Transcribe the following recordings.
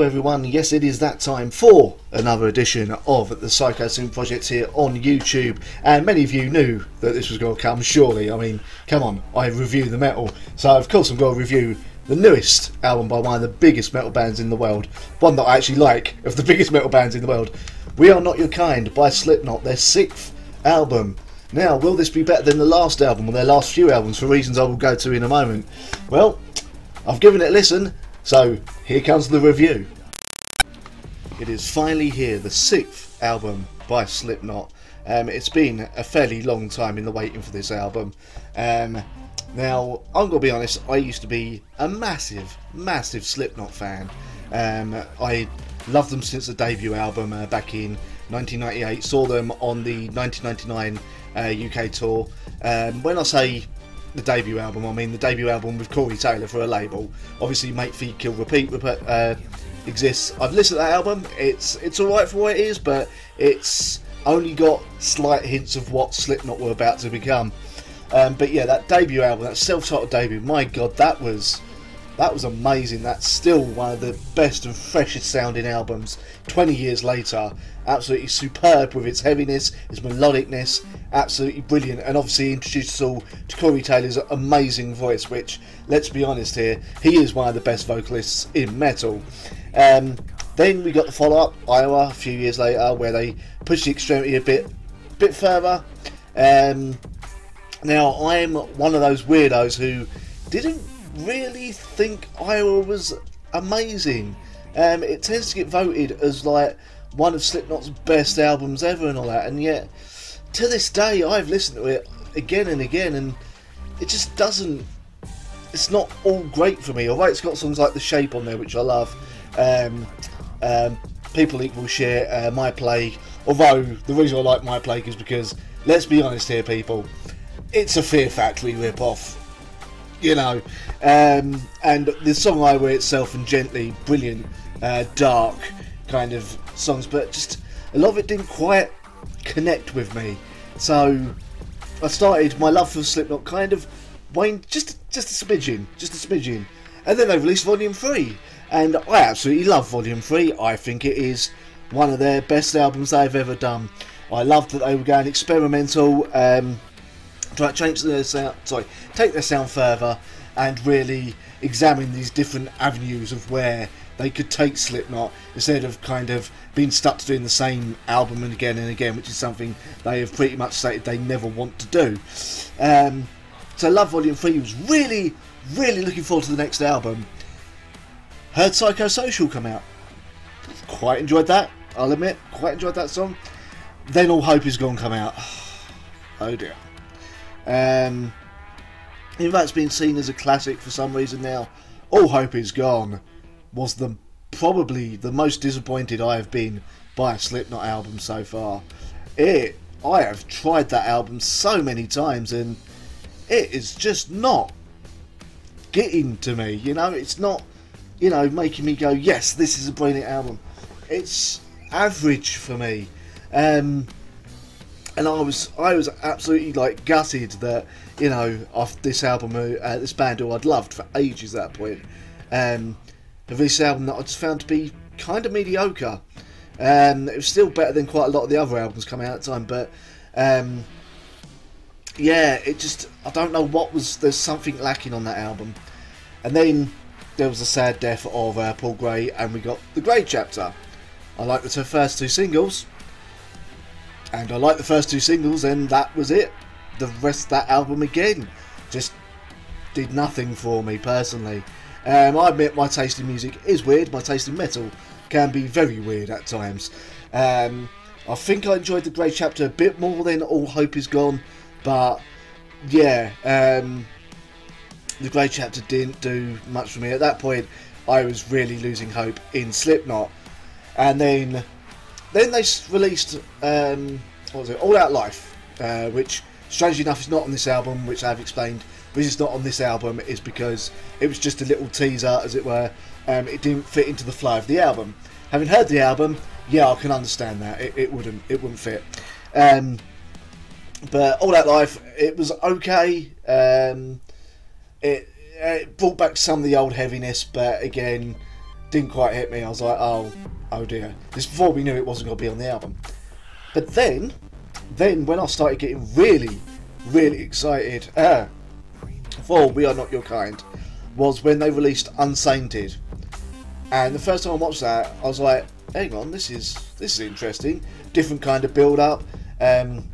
Hello everyone, yes it is that time for another edition of the Psychosin Project here on YouTube. And many of you knew that this was going to come surely, I mean come on, I review the metal. So of course I'm going to review the newest album by one of the biggest metal bands in the world. One that I actually like of the biggest metal bands in the world. We Are Not Your Kind by Slipknot, their sixth album. Now, will this be better than the last album or their last few albums for reasons I will go to in a moment? Well, I've given it a listen, so here comes the review. It is finally here, the sixth album by Slipknot. Um, it's been a fairly long time in the waiting for this album. Um, now, I'm going to be honest, I used to be a massive, massive Slipknot fan. Um, I loved them since the debut album uh, back in 1998. Saw them on the 1999 uh, UK tour. Um, when I say the debut album, I mean the debut album with Corey Taylor for a label. Obviously, Mate Feed Kill Repeat uh, exists. I've listened to that album. It's it's alright for what it is, but it's only got slight hints of what Slipknot were about to become. Um, but yeah, that debut album, that self-titled debut, my god, that was that was amazing. That's still one of the best and freshest sounding albums 20 years later. Absolutely superb with its heaviness, its melodicness, absolutely brilliant. And obviously introduced us all to Corey Taylor's amazing voice, which, let's be honest here, he is one of the best vocalists in metal. Um, then we got the follow up, Iowa, a few years later, where they pushed the extremity a bit, bit further. Um, now, I'm one of those weirdos who didn't really think Iowa was amazing. Um, it tends to get voted as like one of Slipknot's best albums ever and all that, and yet to this day I've listened to it again and again, and it just doesn't. It's not all great for me. Although it's got songs like The Shape on there, which I love. Um, um, People Equal Share, uh, My Plague. Although the reason I like My Plague is because, let's be honest here, people, it's a Fear Factory rip-off you know. Um, and the song Iowa itself and Gently, brilliant, uh, dark kind of songs, but just a lot of it didn't quite connect with me. So I started my love for Slipknot kind of waned just just a smidgen, just a smidgen, and then they released Volume Three, and I absolutely love Volume Three. I think it is one of their best albums they've ever done. I loved that they were going experimental. Um, change their sound, sorry, take their sound further and really examine these different avenues of where they could take Slipknot instead of kind of being stuck to doing the same album and again and again, which is something they have pretty much stated they never want to do. Um, so Love Volume 3 was really, really looking forward to the next album. Heard Psychosocial come out. Quite enjoyed that, I'll admit. Quite enjoyed that song. Then All Hope Is Gone come out. Oh dear. Um, if that's been seen as a classic for some reason now, All Hope Is Gone was the probably the most disappointed I have been by a Slipknot album so far. It, I have tried that album so many times and it is just not getting to me. You know, it's not, you know, making me go, yes, this is a brilliant album. It's average for me. Um, and I was I was absolutely like gutted that you know off this album uh, this band who I'd loved for ages at that point um, this album that I just found to be kind of mediocre. Um, it was still better than quite a lot of the other albums coming out at the time but um, yeah it just I don't know what was there's something lacking on that album. And then there was the sad death of uh, Paul Gray and we got the Grey chapter. I liked the first two singles and I liked the first two singles, and that was it. The rest of that album again just did nothing for me personally. Um, I admit my taste in music is weird. My taste in metal can be very weird at times. Um, I think I enjoyed the Grey Chapter a bit more than All Hope Is Gone, but yeah, um, the Grey Chapter didn't do much for me. At that point, I was really losing hope in Slipknot, and then then they released um, what was it, All Out Life, uh, which strangely enough is not on this album, which I've explained. The reason it's not on this album is because it was just a little teaser, as it were. Um, it didn't fit into the flow of the album. Having heard the album, yeah, I can understand that. It, it wouldn't, it wouldn't fit. Um, but All Out Life, it was okay. Um, it, it brought back some of the old heaviness, but again, didn't quite hit me. I was like, oh, oh dear. This before we knew it wasn't going to be on the album. But then, then when I started getting really, really excited uh, for We Are Not Your Kind, was when they released Unsainted. And the first time I watched that, I was like, hang on, this is this is interesting. Different kind of build up. Um,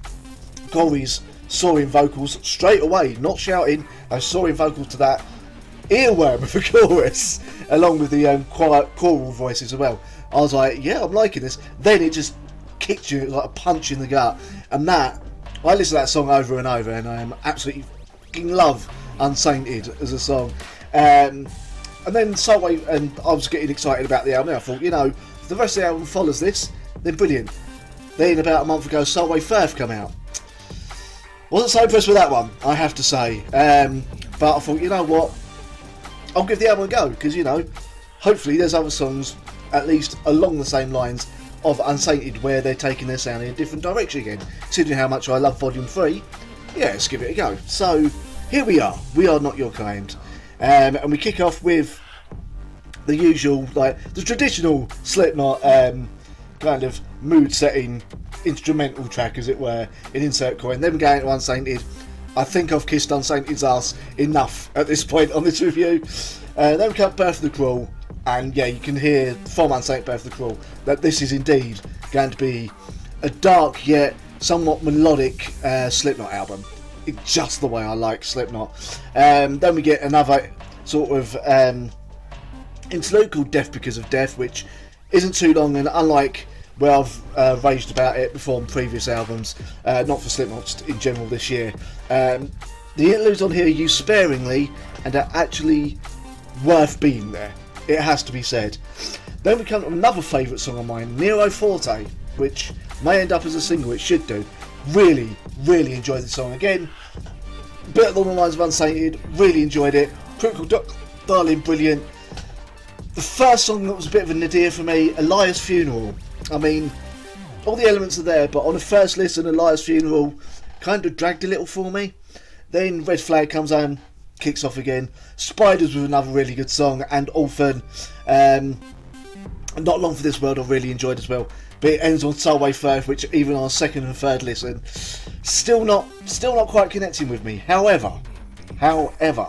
Corey's soaring vocals straight away, not shouting, a soaring vocal to that earworm of a chorus, along with the um, quiet choral voices as well. I was like, yeah, I'm liking this. Then it just kicked you like a punch in the gut, and that I listen to that song over and over, and I am absolutely fucking love Unsainted as a song. Um, and then Subway, and I was getting excited about the album. I thought, you know, if the rest of the album follows this, then brilliant. Then about a month ago, Solway Firth come out. Wasn't so impressed with that one, I have to say. Um, but I thought, you know what, I'll give the album a go because you know, hopefully there's other songs at least along the same lines of Unsainted where they're taking their sound in a different direction again. Considering how much I love Volume Three, yeah, let's give it a go. So here we are. We are not your kind. Um, and we kick off with the usual, like the traditional Slipknot um, kind of mood setting instrumental track, as it were, in Insert Coin. Then we go into Unsainted. I think I've kissed Unsainted's ass enough at this point on this review. Uh, then we come Birth of the Cruel, and yeah, you can hear from Unsainted Birth of the Cruel that this is indeed going to be a dark yet somewhat melodic uh, Slipknot album just the way I like Slipknot. Um, then we get another sort of um, interlude called Death Because of Death, which isn't too long, and unlike where I've uh, raged about it before on previous albums, uh, not for Slipknot, in general this year, um, the interludes on here are used sparingly and are actually worth being there. It has to be said. Then we come to another favourite song of mine, Nero Forte, which may end up as a single, it should do. Really, really enjoyed the song again. Bit along the lines of Unsainted, really enjoyed it. Critical Duck, Darling, brilliant. The first song that was a bit of a nadir for me, A Liar's Funeral. I mean, all the elements are there, but on the first listen, A Liar's Funeral kind of dragged a little for me. Then Red Flag comes on, kicks off again. Spiders with another really good song, and Orphan. Um, not long for this world, I really enjoyed as well but it ends on Solway Firth, which even on second and third listen, still not, still not quite connecting with me. However, however,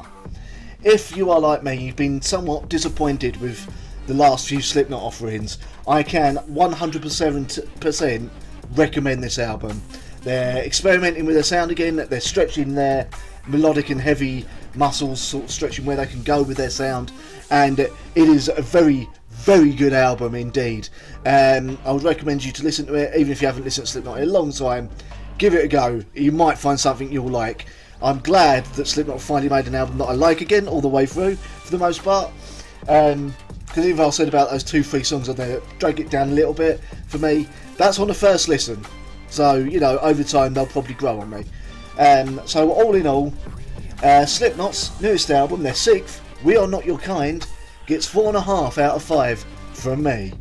if you are like me, you've been somewhat disappointed with the last few Slipknot offerings, I can 100% recommend this album. They're experimenting with their sound again, they're stretching their melodic and heavy muscles, sort of stretching where they can go with their sound, and it is a very, very good album indeed. Um, I would recommend you to listen to it, even if you haven't listened to Slipknot in a long time. Give it a go. You might find something you'll like. I'm glad that Slipknot finally made an album that I like again all the way through, for the most part. Because um, even I said about those two, three songs on there, drag it down a little bit for me. That's on the first listen. So, you know, over time they'll probably grow on me. Um, so, all in all, uh, Slipknot's newest album, their sixth, We Are Not Your Kind, gets four and a half out of five from me.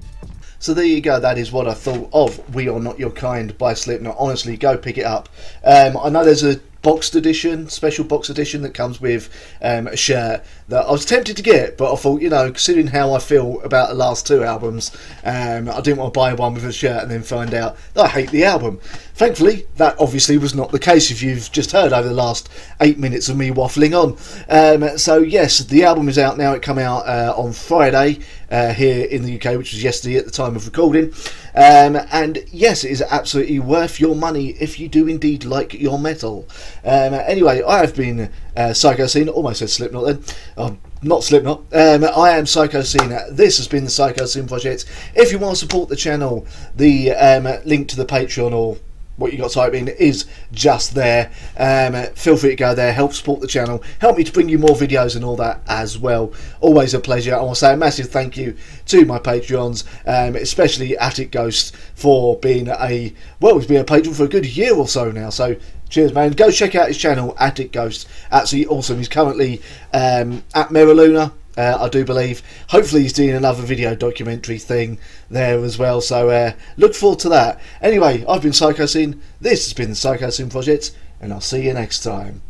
So there you go. That is what I thought of "We Are Not Your Kind" by Slipknot. Honestly, go pick it up. Um, I know there's a boxed edition, special box edition that comes with um, a shirt that I was tempted to get, but I thought, you know, considering how I feel about the last two albums, um, I didn't want to buy one with a shirt and then find out that I hate the album. Thankfully, that obviously was not the case if you've just heard over the last eight minutes of me waffling on. Um, so, yes, the album is out now. It came out uh, on Friday uh, here in the UK, which was yesterday at the time of recording. Um, and yes, it is absolutely worth your money if you do indeed like your metal. Um, anyway, I have been uh, Psychosin, almost said Slipknot then. Um, not Slipknot. Um, I am Psychosin. This has been the Psychosin Project. If you want to support the channel, the um, link to the Patreon or what you got type in is just there. Um, feel free to go there, help support the channel, help me to bring you more videos and all that as well. Always a pleasure. I want to say a massive thank you to my Patreons, um, especially Attic Ghost for being a well, he's been a patron for a good year or so now. So cheers, man. Go check out his channel, Attic Ghost. Absolutely awesome. He's currently um, at Meraluna uh, I do believe. Hopefully, he's doing another video documentary thing there as well. So uh, look forward to that. Anyway, I've been Psychosin. This has been the Psychosin Project, and I'll see you next time.